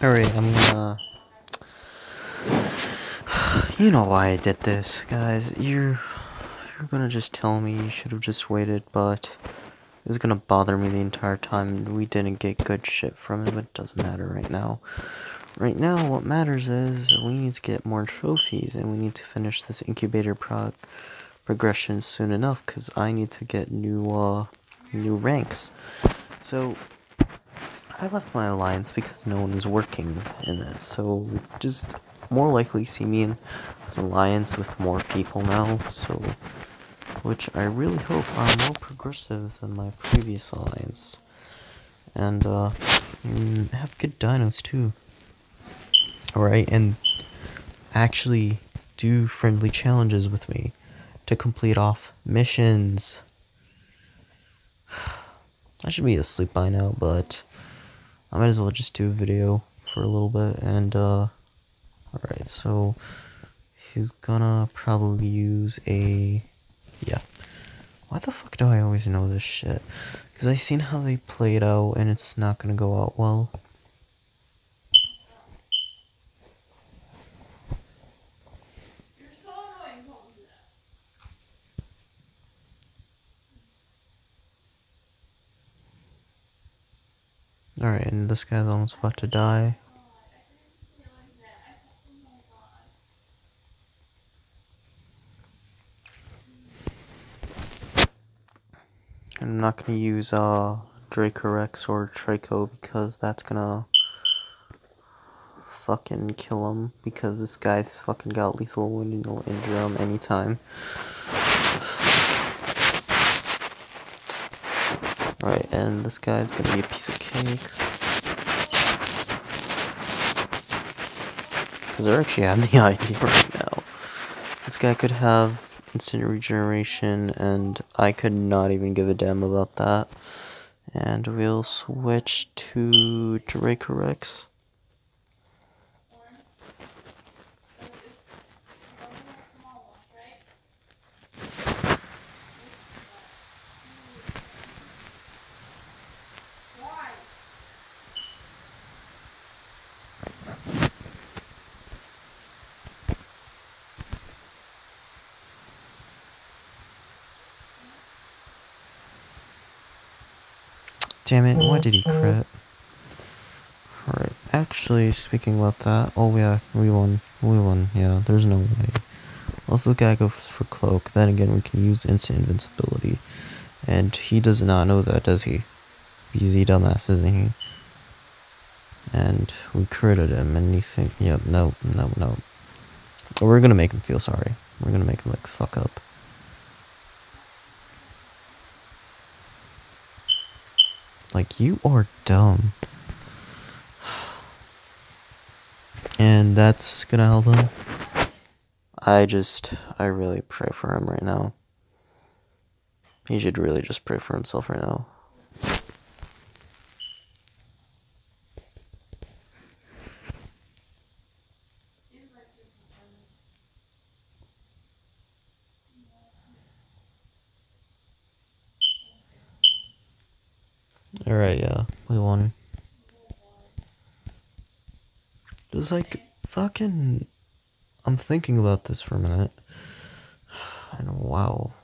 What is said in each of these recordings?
Alright, I'm gonna... You know why I did this, guys. You're... You're gonna just tell me you should have just waited, but... It was gonna bother me the entire time, we didn't get good shit from it, but it doesn't matter right now. Right now, what matters is we need to get more trophies, and we need to finish this incubator prog progression soon enough, because I need to get new, uh, new ranks. So, I left my alliance because no one was working in it, so just more likely see me in an alliance with more people now, so which I really hope are more progressive than my previous alliance. And uh mm, have good dinos too. Alright, and actually do friendly challenges with me to complete off missions. I should be asleep by now, but I might as well just do a video for a little bit and uh alright so he's gonna probably use a yeah. Why the fuck do I always know this shit? Because I seen how they played out and it's not gonna go out well Alright, and this guy's almost about to die. I'm not gonna use uh Dracorex or Trico because that's gonna fucking kill him because this guy's fucking got lethal wound and will injure him anytime. Right, and this guy's gonna be a piece of cake. Because I actually have the idea right now. This guy could have instant regeneration, and I could not even give a damn about that. And we'll switch to Dracorex. Damn it, why did he mm-hmm. crit? Alright, actually, speaking about that, oh yeah, we won, we won, yeah, there's no way. Let's the guy goes for cloak, then again we can use instant invincibility. And he does not know that, does he? Because he dumbass, isn't he? And we critted him, and he think, yep, yeah, no, no, no. We're gonna make him feel sorry. We're gonna make him, like, fuck up. Like, you are dumb. And that's gonna help him. I just, I really pray for him right now. He should really just pray for himself right now. Alright, yeah, we won. Just like, fucking. I'm thinking about this for a minute. And wow.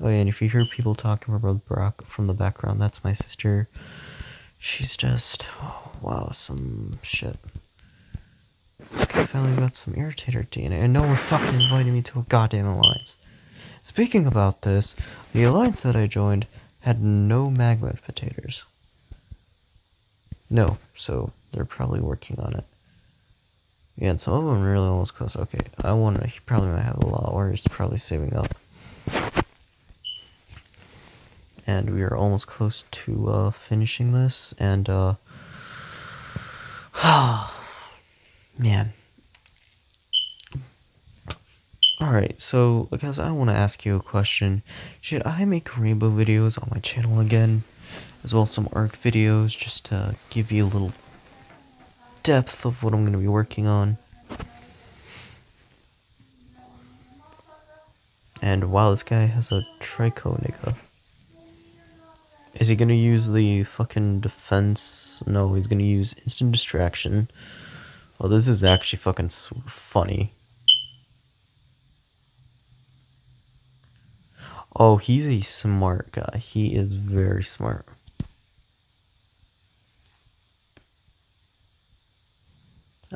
Oh, yeah, and if you hear people talking about Brock from the background, that's my sister. She's just. Oh, wow, some shit. Okay, finally got some irritator DNA. And no one fucking invited me to a goddamn alliance. Speaking about this, the alliance that I joined had no magma potatoes. No, so they're probably working on it. Yeah, and some of them really almost close. Okay, I wonder, he probably might have a lot, or he's probably saving up. And we are almost close to uh, finishing this, and uh, man, Alright, so because I want to ask you a question. Should I make rainbow videos on my channel again? As well as some Ark videos just to give you a little depth of what I'm going to be working on. And wow, this guy has a trico nigga. Is he gonna use the fucking defense? No, he's gonna use instant distraction. Well, this is actually fucking funny. Oh, he's a smart guy. He is very smart.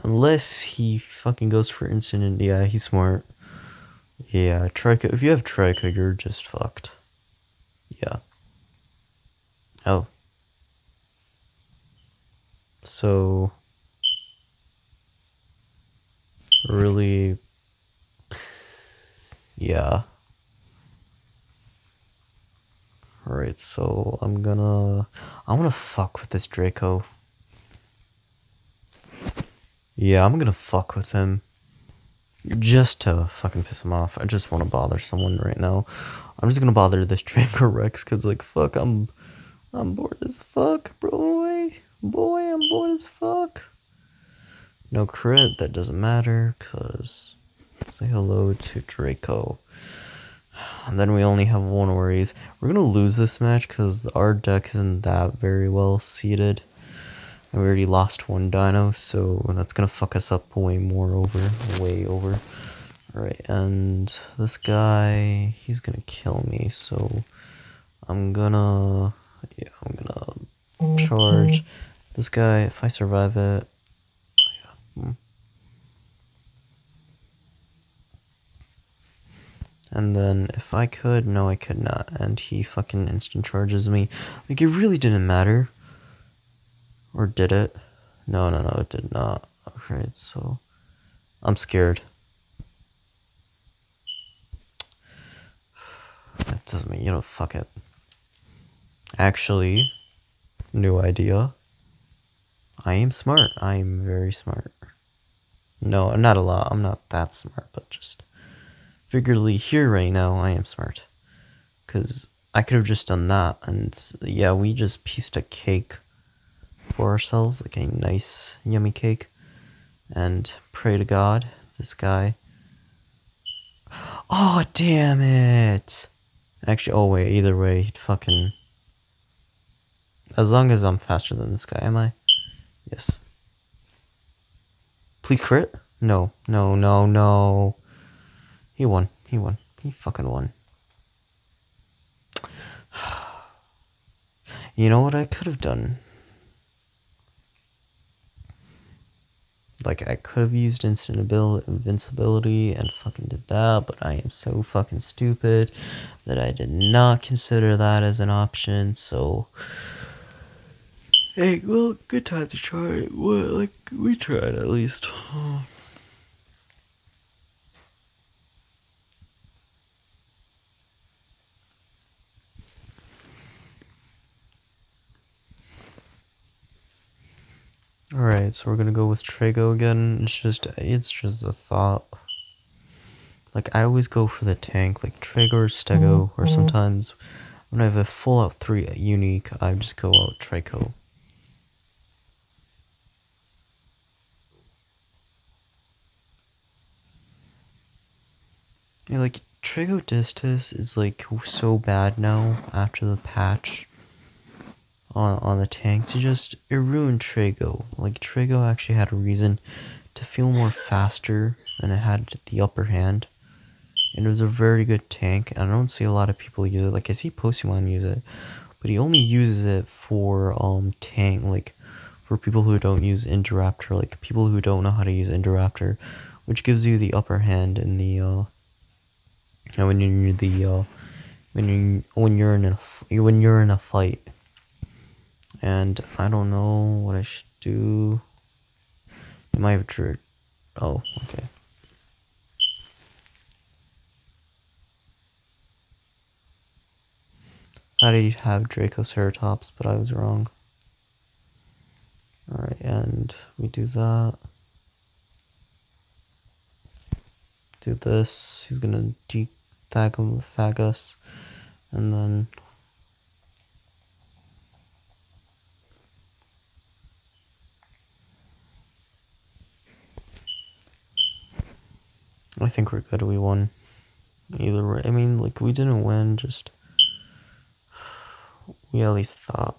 Unless he fucking goes for instant, yeah, he's smart. Yeah, Trico. If you have Trico, you're just fucked. Yeah. Oh. So. Really. Yeah. Alright, so I'm gonna... I'm gonna fuck with this Draco. Yeah, I'm gonna fuck with him. Just to fucking piss him off. I just want to bother someone right now. I'm just gonna bother this Dracorex, cause like, fuck, I'm... I'm bored as fuck, boy. Boy, I'm bored as fuck. No crit, that doesn't matter, cause... Say hello to Draco. And then we only have one worries. We're gonna lose this match because our deck isn't that very well seated. And we already lost one dino, so that's gonna fuck us up way more over, way over. Alright, and this guy, he's gonna kill me, so I'm gonna, yeah, I'm gonna charge this guy. If I survive it, oh, yeah, hmm. And then if I could, no I could not. And he fucking instant charges me. Like it really didn't matter. Or did it? No, no, no, it did not. Okay, so I'm scared. That doesn't mean, you know, fuck it. Actually, new idea. I am smart. I am very smart. No, I'm not a lot. I'm not that smart, but just figuratively here right now, I am smart. Because I could have just done that, and yeah, we just pieced a cake for ourselves, like a nice, yummy cake. And pray to God, this guy. Oh, damn it! Actually, oh wait, either way, he'd fucking. As long as I'm faster than this guy, am I? Yes. Please crit? No, no, no, no. He won. He won. He fucking won. You know what I could have done? Like, I could have used instant invincibility and fucking did that, but I am so fucking stupid that I did not consider that as an option, so. Hey, well, good time to try. Well, like, we tried at least. Alright, so we're gonna go with Trago again. It's just, it's just a thought. Like, I always go for the tank, like Trago or Stego, or mm-hmm. sometimes when I have a full out 3 unique, I just go out Trico. Yeah, like, Tragodistis is like so bad now after the patch on on the tanks. It just it ruined Trago. Like Trago actually had a reason to feel more faster and it had the upper hand. And it was a very good tank. And I don't see a lot of people use it. Like I see Pokemon use it, but he only uses it for um tank like for people who don't use Indoraptor, like people who don't know how to use Indoraptor, which gives you the upper hand in the uh and when you're the uh when you when you're in a when you're in a fight and I don't know what I should do. You might have true. Oh, okay. Thought I have Dracoceratops, but I was wrong. Alright, and we do that. Do this. He's gonna de-tag him with Thagus. And then I think we're good. We won. Either way. I mean, like, we didn't win, just. we at least thought.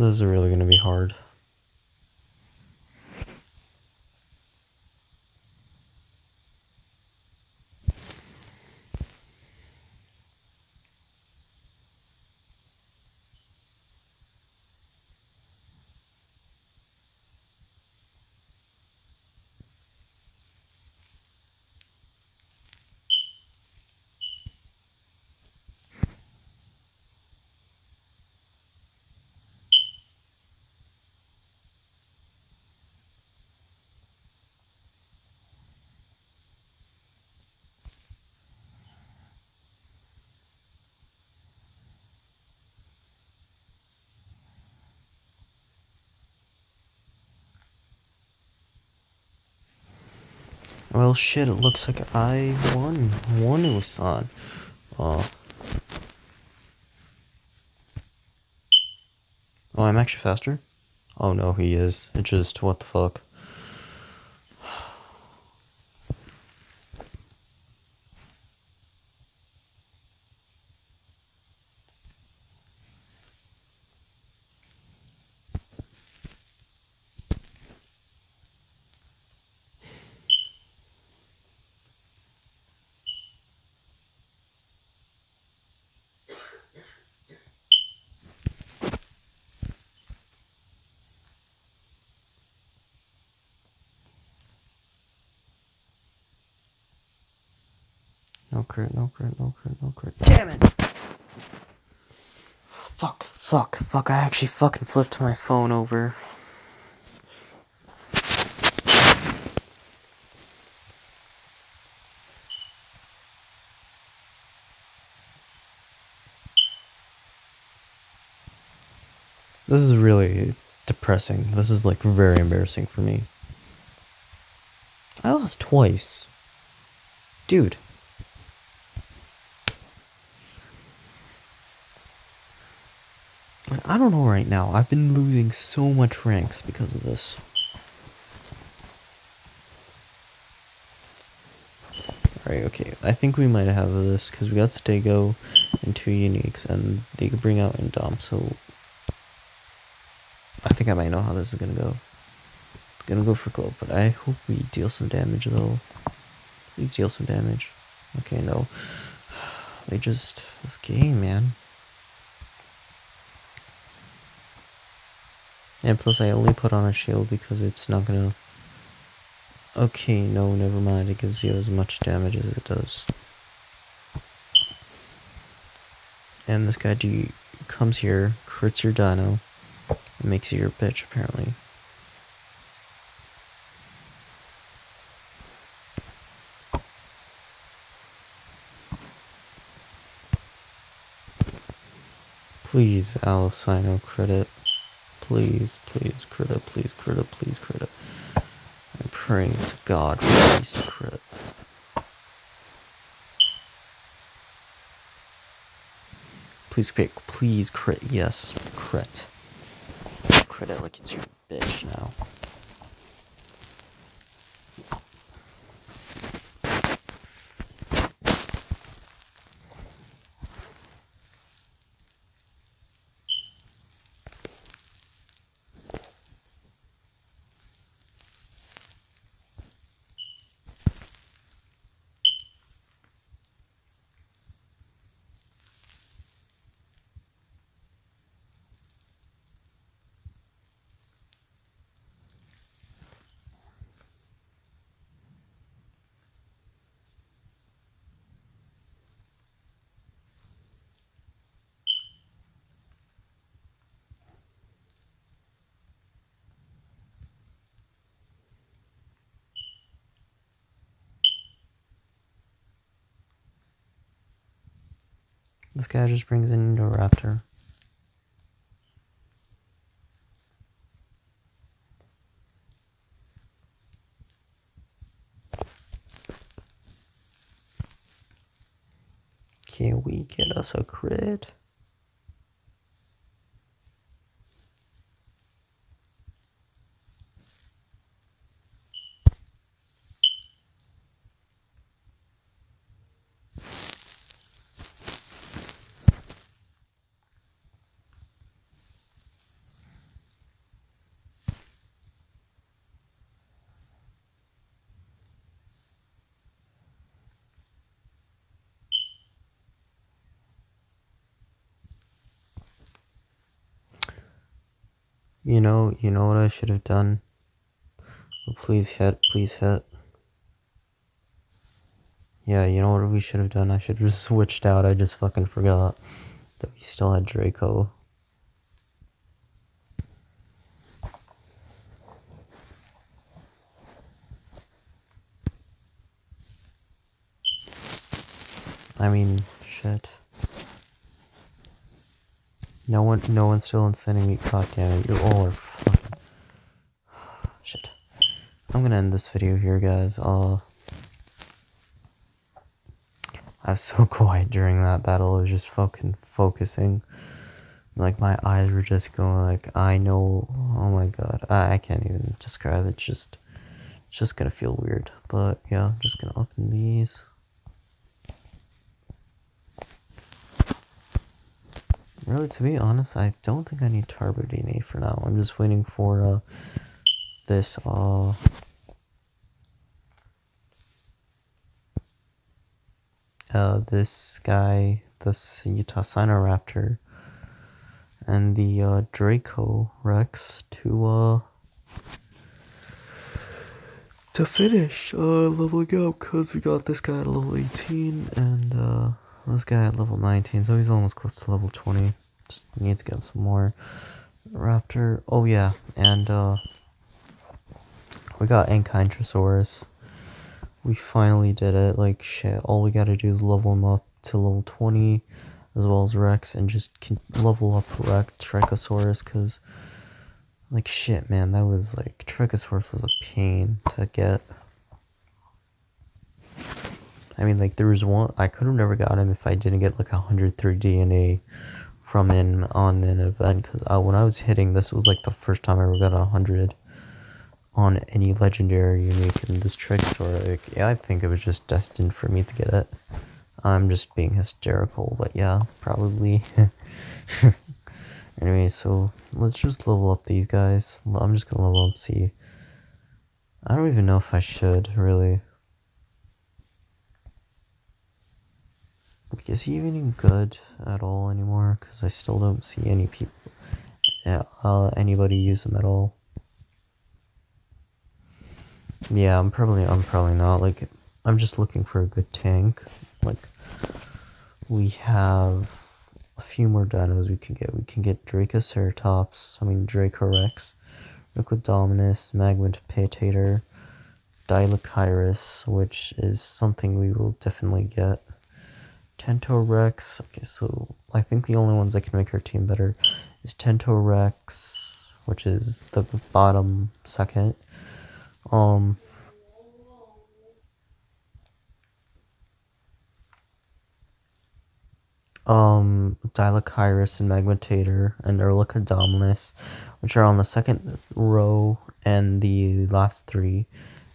This is really going to be hard. Well, shit, it looks like I won. Won Usan. Oh. Oh, I'm actually faster? Oh no, he is. It just, what the fuck. No crit, no crit, no crit, no crit. Damn it! Fuck, fuck, I actually fucking flipped my phone over. This is really depressing. This is like very embarrassing for me. I lost twice. Dude. I don't know right now. I've been losing so much ranks because of this. Alright, okay. I think we might have this because we got Stego and two uniques and they could bring out Indom, so I think I might know how this is gonna go. Gonna go for glow, but I hope we deal some damage though. Please deal some damage. Okay, no. They just this game, man. And plus I only put on a shield because it's not gonna... Okay, no, never mind. It gives you as much damage as it does. And this guy do comes here, crits your dino, makes you your bitch, apparently. Please, Alicino credit. Please, please, crit please, crit please, crit. I'm praying to God please to crit. Please crit, please crit, yes, crit. Crit it like it's your bitch now. This guy just brings in Indoraptor. Can we get us a crit? You know, you know what I should have done? Please hit, please hit. Yeah, you know what we should have done? I should have switched out. I just fucking forgot that we still had Draco. I mean, shit. No one, no one's still sending me. God damn it! You all are fucking shit. I'm gonna end this video here, guys. I was so quiet during that battle. I was just fucking focusing. Like my eyes were just going like I know. Oh my god, I, I can't even describe it. It's just, it's just gonna feel weird. But yeah, I'm just gonna open these. Really, to be honest, I don't think I need Turbo DNA for now. I'm just waiting for uh, this uh, uh, this guy, this Utasinoraptor, and the uh, Draco Rex to uh to finish uh leveling up because we got this guy at level 18 and uh this guy at level 19 so he's almost close to level 20 just need to get some more raptor. Oh yeah and uh we got Ankyntrosaurus we finally did it. Like shit all we gotta do is level him up to level 20 as well as rex and just level up rex Trykosaurus because like shit man that was like Trykosaurus was a pain to get. I mean like there was one i could have never got him if i didn't get like 103 dna from in on an event because uh, when i was hitting this was like the first time i ever got a 100 on any legendary unique in this trick, or like, yeah, I think it was just destined for me to get it. I'm just being hysterical, but yeah, probably. anyway, so let's just level up these guys. I'm just gonna level up See, I don't even know if I should, really. Is he even good at all anymore? Because I still don't see any people, yeah, uh, anybody use him at all. Yeah, I'm probably I'm probably not. Like I'm just looking for a good tank. Like we have a few more dinos we can get. We can get Dracoceratops, I mean Dracorex, Liquidominus, Magnapyritor, Diloracheirus, which is something we will definitely get. Tenontorex. Okay, so I think the only ones that can make her team better is Tenontorex, which is the bottom second. Um, um, and Magnapyritor and Erlicodominus, which are on the second row and the last three.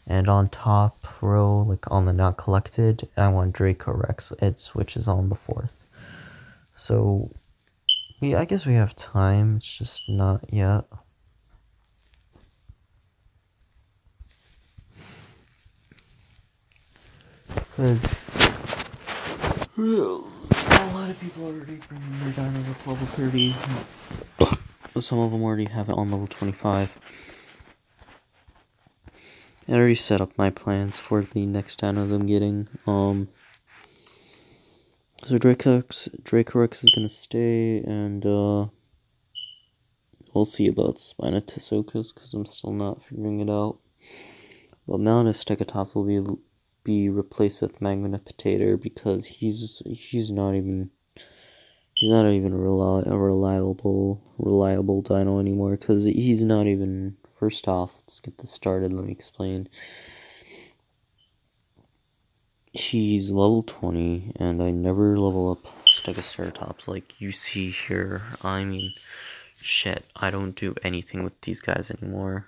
And on top row, like on the not collected, I want Dracorex, it's which is on the fourth. So, we I guess we have time, it's just not yet. Because a lot of people already bringing their dinos up level 30. Some of them already have it on level 25. I already set up my plans for the next dinos I'm getting. Um, so Dracorex, Dracorex is gonna stay, and uh, we'll see about Spinotasuchus because I'm still not figuring it out. But Monostegotops will be be replaced with Magnapyritor because he's he's not even he's not even a reliable reliable dino anymore because he's not even first off let's get this started let me explain he's level 20, and I never level up Stegoceratops like you see here. I mean, shit, I don't do anything with these guys anymore.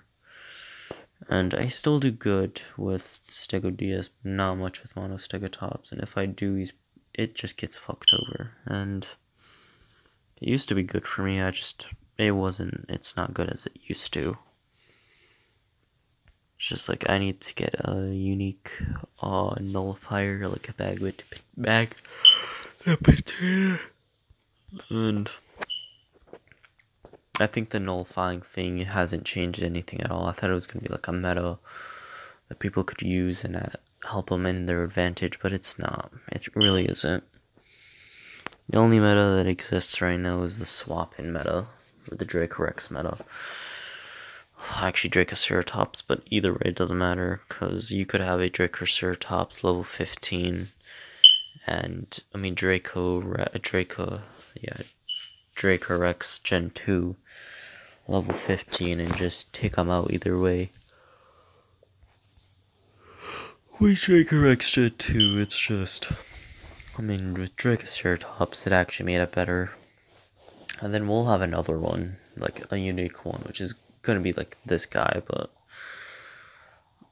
And I still do good with Stegodeus, not much with Monostegotops, and if I do, he's, it just gets fucked over. And it used to be good for me, I just, it wasn't, it's not good as it used to. It's just like I need to get a unique uh, nullifier, like a bag with bag, and I think the nullifying thing hasn't changed anything at all. I thought it was gonna be like a meta that people could use and uh, help them in their advantage, but it's not. It really isn't. The only meta that exists right now is the swap in meta, or the Dracorex meta actually Dracoceratops, but either way it doesn't matter because you could have a Dracoceratops level 15 and I mean Draco Draco yeah Dracorex Gen 2 level 15 and just take them out either way. With Dracorex Gen 2 it's just I mean with Dracoceratops it actually made it better. And then we'll have another one, like a unique one, which is gonna be like this guy, but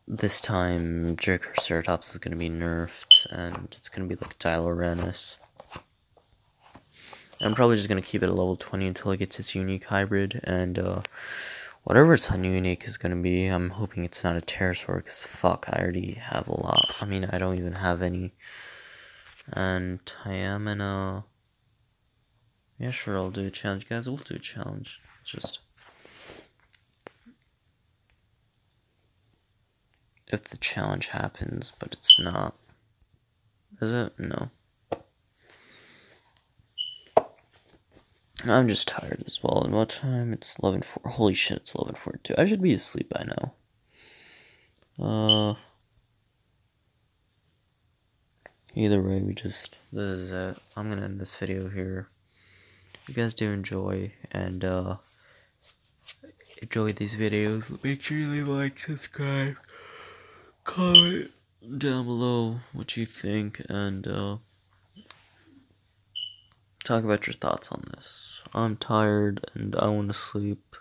this time Ceratops is gonna be nerfed, and it's gonna be like Diloranus. I'm probably just gonna keep it at level 20 until it gets its unique hybrid, and uh, whatever its unique is gonna be, I'm hoping it's not a pterosaur, because fuck, I already have a lot. I mean, I don't even have any. And I am in a... Yeah, sure, I'll do a challenge, guys. We'll do a challenge. just... if the challenge happens, but it's not. Is it? No. I'm just tired as well. And what time? It's 11 4. Holy shit, it's 11 42. I should be asleep by now. Uh. Either way, we just. This is it. I'm gonna end this video here. You guys do enjoy, and, uh. Enjoy these videos. Make sure you leave a like, subscribe comment down below what you think and uh, talk about your thoughts on this. I'm tired and I want to sleep.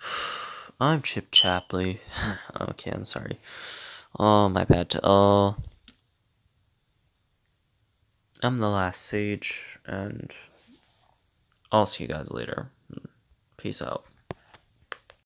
I'm Chip Chapley. okay, I'm sorry. Oh, my bad. Uh, I'm the last sage, and I'll see you guys later. Peace out.